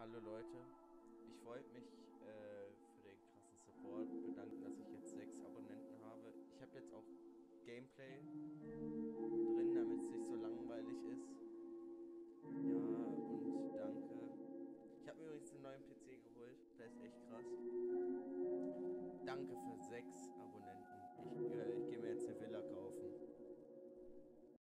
Hallo Leute, ich wollte mich